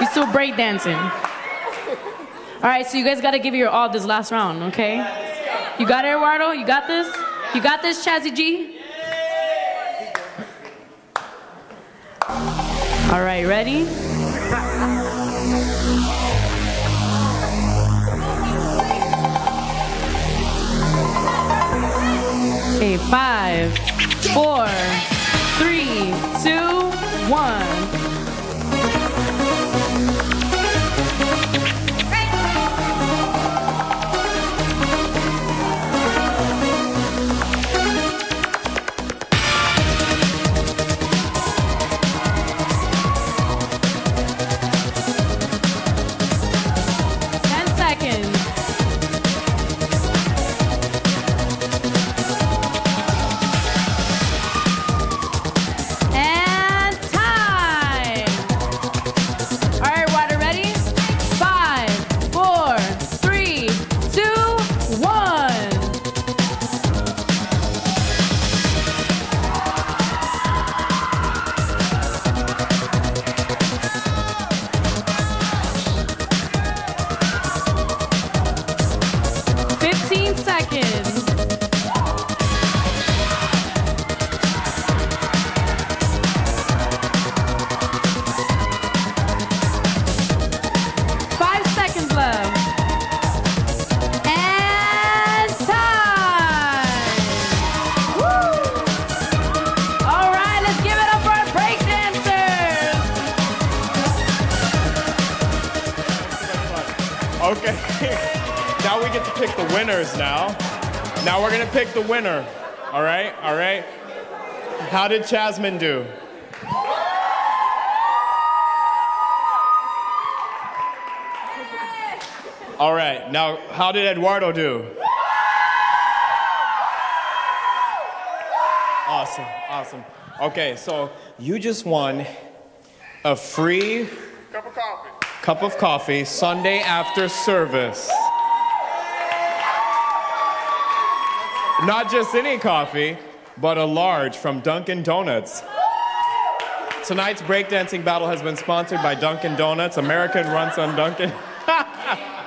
You still breakdancing. All right, so you guys got to give your all this last round, okay? You got it, Eduardo? You got this? You got this, Chazzy G? All right, ready? Okay, five, four, three, two, one. Five seconds left. And time. All right, let's give it up for our breakdancers. Okay. now we get to pick the winners now. Now we're gonna pick the winner. All right, all right. How did Chazmyn do? All right, now how did Eduardo do? Awesome, awesome. Okay, so you just won a free Cup of coffee. cup of coffee Sunday after service. Not just any coffee, but a large from Dunkin' Donuts. Tonight's breakdancing battle has been sponsored by Dunkin' Donuts. American runs on Dunkin'.